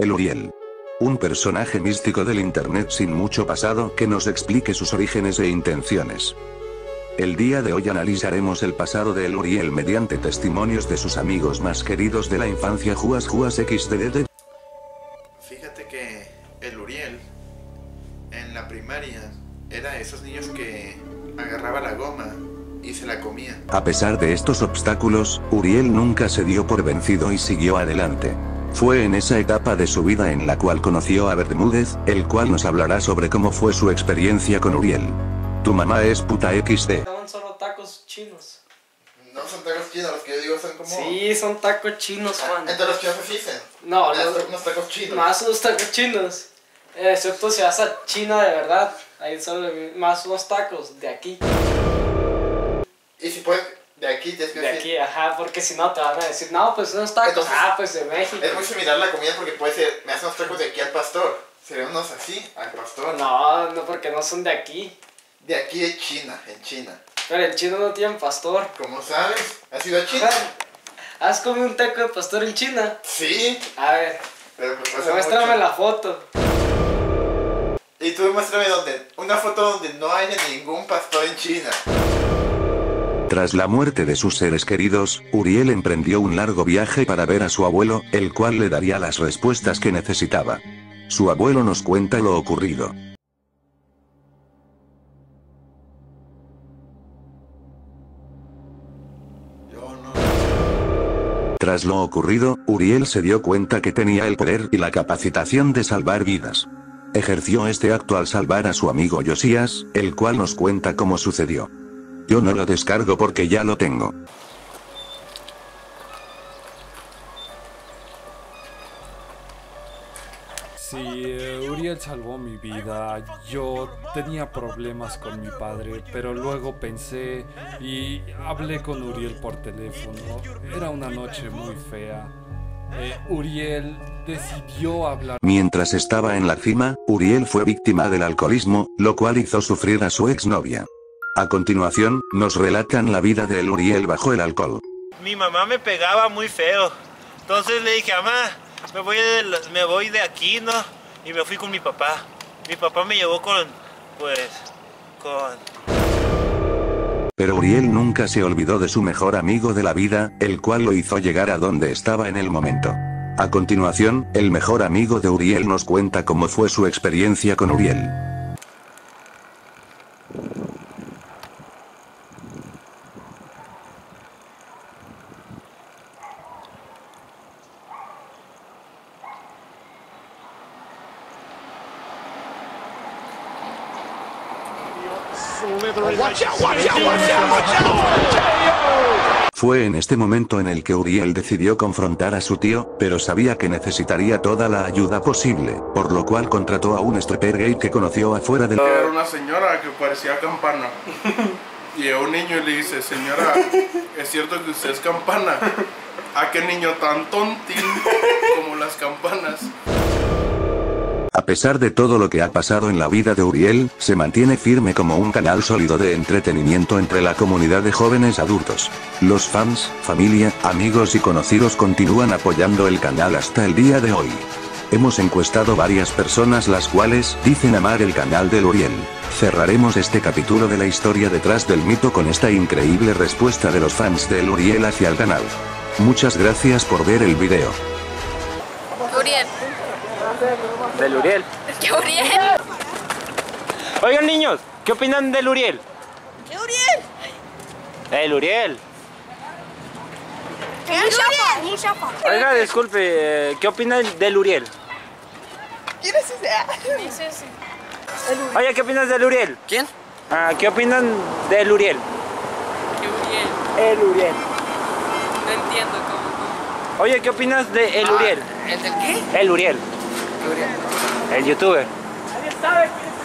El Uriel. Un personaje místico del internet sin mucho pasado que nos explique sus orígenes e intenciones. El día de hoy analizaremos el pasado de El Uriel mediante testimonios de sus amigos más queridos de la infancia Juas Juas XDD. Fíjate que el Uriel en la primaria era de esos niños que agarraba la goma y se la comía. A pesar de estos obstáculos, Uriel nunca se dio por vencido y siguió adelante. Fue en esa etapa de su vida en la cual conoció a Bermúdez, el cual nos hablará sobre cómo fue su experiencia con Uriel. Tu mamá es puta XD. Son solo tacos chinos. No son tacos chinos, los que yo digo son como... Sí, son tacos chinos, Juan. Entre los que no se dicen. No, Unos- los- unos tacos chinos. Más unos tacos chinos. Excepto si vas a China de verdad. Ahí son más unos tacos de aquí. Y si puedes, de aquí tienes que De aquí, ajá, porque si no te van a decir, no, pues unos tacos. Entonces- ah, pues de México. Es muy similar la comida porque puede ser, me hacen unos tacos de aquí al pastor. Serían unos así, al pastor. No, no, porque no son de aquí. De aquí de China, en China. Pero el chino no tiene pastor. ¿Cómo sabes? ¿Has ido a China? ¿Has comido un taco de pastor en China? Sí, A ver, pero pues muéstrame mucho. la foto. Y tú muéstrame donde, una foto donde no haya ningún pastor en China. Tras la muerte de sus seres queridos, Uriel emprendió un largo viaje para ver a su abuelo, el cual le daría las respuestas que necesitaba. Su abuelo nos cuenta lo ocurrido. Tras lo ocurrido, Uriel se dio cuenta que tenía el poder y la capacitación de salvar vidas. Ejerció este acto al salvar a su amigo Josías, el cual nos cuenta cómo sucedió. Yo no lo descargo porque ya lo tengo. Sí, eh, Uriel salvó mi vida. Yo tenía problemas con mi padre, pero luego pensé y hablé con Uriel por teléfono. Era una noche muy fea. Eh, Uriel decidió hablar. Mientras estaba en la cima, Uriel fue víctima del alcoholismo, lo cual hizo sufrir a su exnovia. A continuación, nos relatan la vida de Uriel bajo el alcohol. mi mamá me pegaba muy feo. Entonces le dije, mamá, me voy de, me voy de aquí, ¿no? Y me fui con mi papá. Mi papá me llevó con, pues, con... Pero Uriel nunca se olvidó de su mejor amigo de la vida, el cual lo hizo llegar a donde estaba en el momento. A continuación, el mejor amigo de Uriel nos cuenta cómo fue su experiencia con Uriel. Fue en este momento en el que Uriel decidió confrontar a su tío, pero sabía que necesitaría toda la ayuda posible, por lo cual contrató a un stripper gay que conoció afuera del... Era una señora que parecía campana. Y a un niño y le dice, señora, ¿es cierto que usted es campana? ¿A qué niño tan tontín como las campanas? A pesar de todo lo que ha pasado en la vida de Uriel, se mantiene firme como un canal sólido de entretenimiento entre la comunidad de jóvenes adultos. Los fans, familia, amigos y conocidos continúan apoyando el canal hasta el día de hoy. Hemos encuestado varias personas las cuales dicen amar el canal del Uriel. Cerraremos este capítulo de la historia detrás del mito con esta increíble respuesta de los fans del Uriel hacia el canal. Muchas gracias por ver el video. Uriel. Del Uriel. ¿Qué Uriel? Oigan niños, ¿qué opinan del Uriel? ¿Qué Uriel? El Uriel. ¿Qué Uriel? Un chapa. Oiga, disculpe, eh, ¿qué opinan del Uriel? ¿Quién es ese? Es ese. Oye, ¿qué opinas del Uriel? ¿Quién? Ah, ¿Qué opinan del Uriel? ¿Qué Uriel? El Uriel. No entiendo cómo. Oye, ¿qué opinas de el Uriel? ¿El del qué? El Uriel. El youtuber. ¿Alguien sabe quién